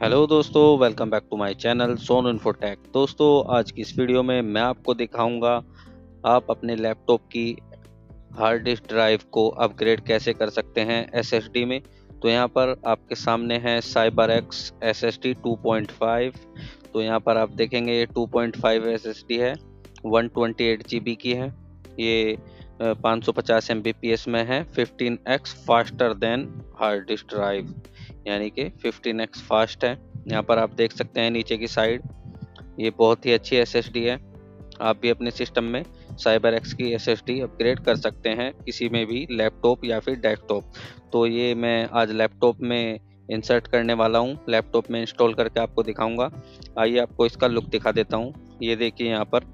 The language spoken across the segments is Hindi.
हेलो दोस्तों, welcome back to my channel Son Infotech दोस्तों, आज की इस वीडियो में मैं आपको दिखाऊँगा, आप अपने लैपटॉप की हार्ड डिस्क ड्राइव को अपग्रेड कैसे कर सकते हैं एसएसडी में। तो यहाँ पर आपके सामने है Cyber X S S D two point five तो यहाँ पर आप देखेंगे ये two point five S S D है one twenty eight G B की है। ये पाँच सौ पचास एम में है fifteen X faster than hard disk drive यानी कि 15x फास्ट है। यहाँ पर आप देख सकते हैं नीचे की साइड ये बहुत ही अच्छी एसएसडी है। आप भी अपने सिस्टम में साइबर एक्स की एसएसडी अपग्रेड कर सकते हैं, किसी में भी लैपटॉप या फिर डेस्कटॉप तो ये मैं आज लैपटॉप में इंसर्ट करने वाला हूँ। लैपटॉप में इंस्टॉल करके आपको दिखाऊँगा। आइए आपको इसका लुक दिखा देता हूँ। ये देखिए यहाँ पर,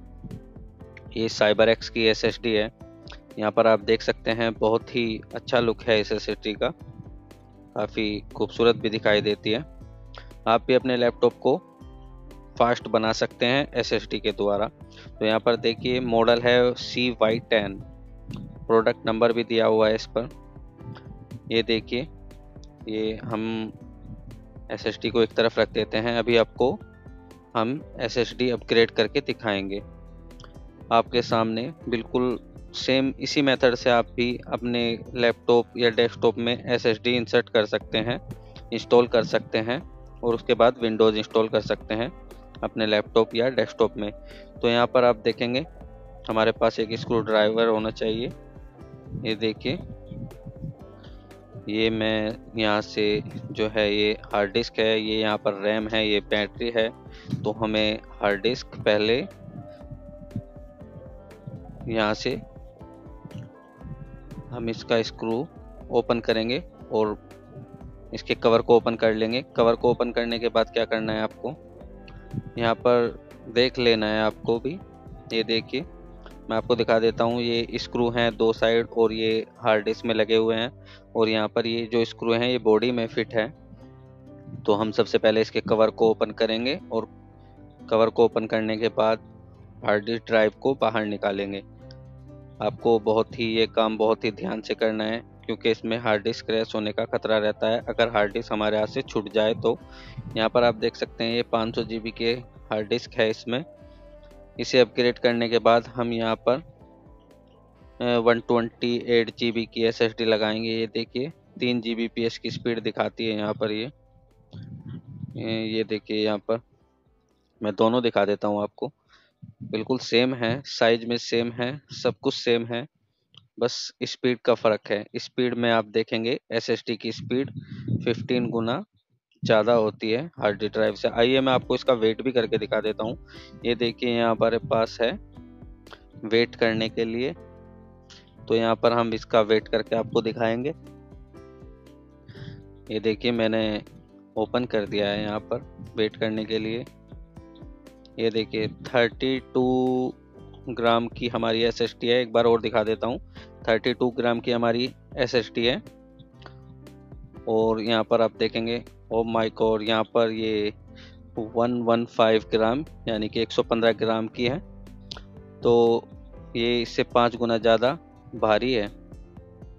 ये साइबर एक्स की एसएसडी है। यहाँ पर आप देख सकते हैं, बहुत ही अच्छा लुक है इस एस का। काफ़ी खूबसूरत भी दिखाई देती है। आप भी अपने लैपटॉप को फास्ट बना सकते हैं एस के द्वारा। तो यहाँ पर देखिए मॉडल है C Y ten product number भी दिया हुआ है इस पर। ये देखिए, ये हम एस को एक तरफ़ रख देते हैं। अभी आपको हम एसएसडी अपग्रेड करके दिखाएँगे। आपके सामने बिल्कुल सेम इसी मेथड से आप भी अपने लैपटॉप या डेस्कटॉप में एसएसडी इंसर्ट कर सकते हैं इंस्टॉल कर सकते हैं और उसके बाद विंडोज़ इंस्टॉल कर सकते हैं अपने लैपटॉप या डेस्कटॉप में। तो यहाँ पर आप देखेंगे, हमारे पास एक स्क्रू ड्राइवर होना चाहिए। ये देखिए, ये मैं यहाँ से जो है ये हार्ड डिस्क है, ये यहाँ पर रैम है, ये बैटरी है तो हमें हार्ड डिस्क पहले यहाँ से हम इसका स्क्रू ओपन करेंगे और इसके कवर को ओपन कर लेंगे। कवर को ओपन करने के बाद क्या करना है आपको? यहाँ पर देख लेना है आपको भी। ये देखिए, मैं आपको दिखा देता हूँ, ये स्क्रू हैं दो साइड और ये हार्ड डिस्क में लगे हुए हैं। और यहाँ पर ये जो स्क्रू हैं, ये बॉडी में फिट है। तो हम सबसे पहले इसके कवर को ओपन करेंगे और कवर को ओपन करने के बाद हार्ड डिस्क ड्राइव को बाहर निकालेंगे। आपको बहुत ही ये काम बहुत ही ध्यान से करना है, क्योंकि इसमें हार्ड डिस्क क्रैश होने का खतरा रहता है। अगर हार्ड डिस्क हमारे हाथ से छूट जाए तो यहाँ पर आप देख सकते हैं ये 500 सौ के हार्ड डिस्क है इसमें। इसे अपग्रेड करने के बाद हम यहाँ पर one twenty eight G B की एस एस डी लगाएँगे। ये देखिए, तीन जी बी पी एस की स्पीड दिखाती है यहाँ पर ये। ये देखिए यहाँ पर, मैं दोनों दिखा देता हूँ आपको। बिल्कुल सेम है साइज़ में सेम है, सब कुछ सेम है, बस स्पीड का फ़र्क है। स्पीड में आप देखेंगे एसएसडी की स्पीड 15 गुना ज़्यादा होती है हार्ड ड्राइव से। आइए मैं आपको इसका वेट भी करके दिखा देता हूँ। ये देखिए यहाँ हमारे पास है वेट करने के लिए। तो यहाँ पर हम इसका वेट करके आपको दिखाएँगे। ये देखिए मैंने ओपन कर दिया है यहाँ पर वेट करने के लिए। ये देखिए थर्टी टू ग्राम की हमारी एस है। एक बार और दिखा देता हूँ। थर्टी टू ग्राम की हमारी एस है। और यहाँ पर आप देखेंगे ओ माइक और यहाँ पर ये वन वन फाइव ग्राम, यानी कि 115 ग्राम की है। तो ये इससे पाँच गुना ज़्यादा भारी है।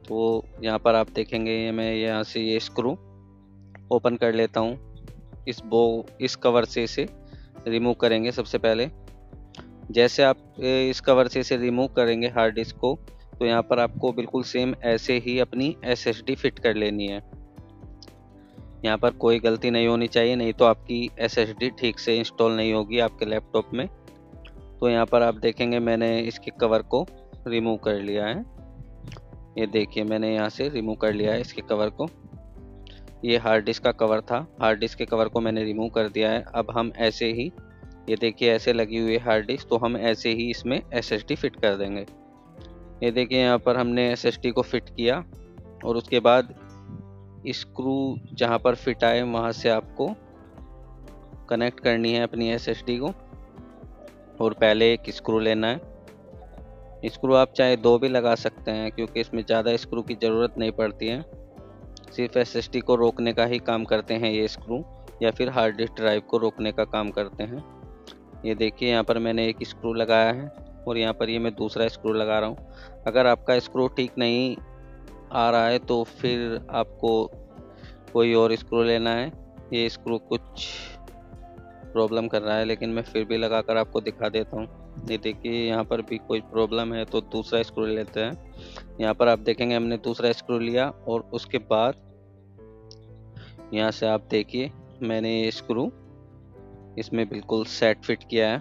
तो यहाँ पर आप देखेंगे मैं यहाँ से ये स्क्रू ओपन कर लेता हूँ। इस बो इस कवर से इसे रिमूव करेंगे सबसे पहले। जैसे आप इस कवर से इसे रिमूव करेंगे हार्ड डिस्क को तो यहाँ पर आपको बिल्कुल सेम ऐसे ही अपनी एसएसडी फिट कर लेनी है। यहाँ पर कोई गलती नहीं होनी चाहिए, नहीं तो आपकी एसएसडी ठीक से इंस्टॉल नहीं होगी आपके लैपटॉप में। तो यहाँ पर आप देखेंगे मैंने इसके कवर को रिमूव कर लिया है। ये देखिए मैंने यहाँ से रिमूव कर लिया है इसके कवर को। ये हार्ड डिस्क का कवर था। हार्ड डिस्क के कवर को मैंने रिमूव कर दिया है। अब हम ऐसे ही, ये देखिए ऐसे लगी हुई हार्ड डिस्क तो हम ऐसे ही इसमें एस फिट कर देंगे। ये देखिए यहाँ पर हमने एस को फिट किया और उसके बाद स्क्रू जहाँ पर फिट आए, वहाँ से आपको कनेक्ट करनी है अपनी एस को। और पहले एक स्क्रू लेना है। स्क्रू आप चाहे दो भी लगा सकते हैं, क्योंकि इसमें ज़्यादा स्क्रू की ज़रूरत नहीं पड़ती है। सिर्फ़ एस को रोकने का ही काम करते हैं ये स्क्रू या फिर हार्ड डिस्क ड्राइव को रोकने का काम करते हैं। ये देखिए, यहाँ पर मैंने एक स्क्रू लगाया है, और यहाँ पर ये मैं दूसरा स्क्रू लगा रहा हूँ। अगर आपका स्क्रू ठीक नहीं आ रहा है तो फिर आपको कोई और स्क्रू लेना है। ये स्क्रू कुछ प्रॉब्लम कर रहा है, लेकिन मैं फिर भी लगा कर आपको दिखा देता हूँ। ये देखिए, यहाँ पर भी कोई प्रॉब्लम है तो दूसरा स्क्रू लेते हैं। यहाँ पर आप देखेंगे हमने दूसरा स्क्रू लिया और उसके बाद यहाँ से आप देखिए, मैंने ये स्क्रू इसमें बिल्कुल सेट फिट किया है।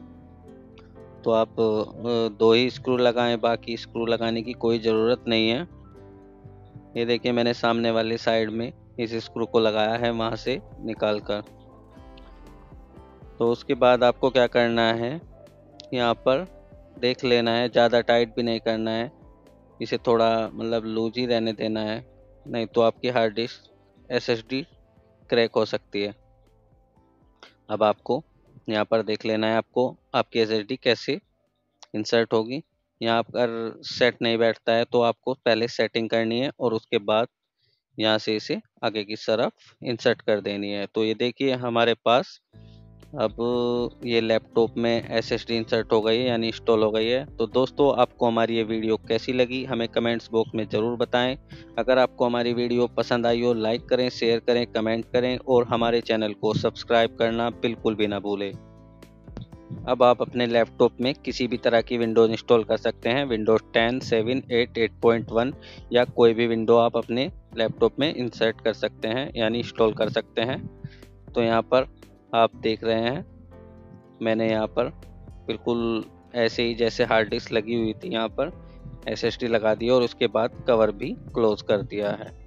तो आप दो ही स्क्रू लगाएँ, बाकी स्क्रू लगाने की कोई ज़रूरत नहीं है। ये देखिए, मैंने सामने वाले साइड में इस स्क्रू को लगाया है वहाँ से निकाल कर तो उसके बाद आपको क्या करना है? यहाँ पर देख लेना है, ज़्यादा टाइट भी नहीं करना है, इसे थोड़ा मतलब लूज ही रहने देना है, नहीं तो आपकी हार्ड डिस्क एसएसडी क्रैक हो सकती है। अब आपको यहाँ पर देख लेना है आपको, आपकी एस कैसे इंसर्ट होगी। यहाँ पर सेट नहीं बैठता है तो आपको पहले सेटिंग करनी है और उसके बाद यहाँ से इसे आगे की तरफ़ इंसर्ट कर देनी है। तो ये देखिए हमारे पास अब ये लैपटॉप में एस एस डी इंसर्ट हो गई है यानी इंस्टॉल हो गई है। तो दोस्तों आपको हमारी ये वीडियो कैसी लगी हमें कमेंट्स बॉक्स में ज़रूर बताएँ। अगर आपको हमारी वीडियो पसंद आई हो लाइक करें शेयर करें कमेंट करें और हमारे चैनल को सब्सक्राइब करना बिल्कुल भी ना भूलें। अब आप अपने लैपटॉप में किसी भी तरह की विंडोज़ इंस्टॉल कर सकते हैं विंडोज़ 10, 7, 8, 8.1 या कोई भी विंडो आप अपने लैपटॉप में इंसर्ट कर सकते हैं यानी इंस्टॉल कर सकते हैं। तो यहाँ पर आप देख रहे हैं। मैंने यहाँ पर बिल्कुल ऐसे ही जैसे हार्ड डिस्क लगी हुई थी यहाँ पर एस लगा दी और उसके बाद कवर भी क्लोज कर दिया है।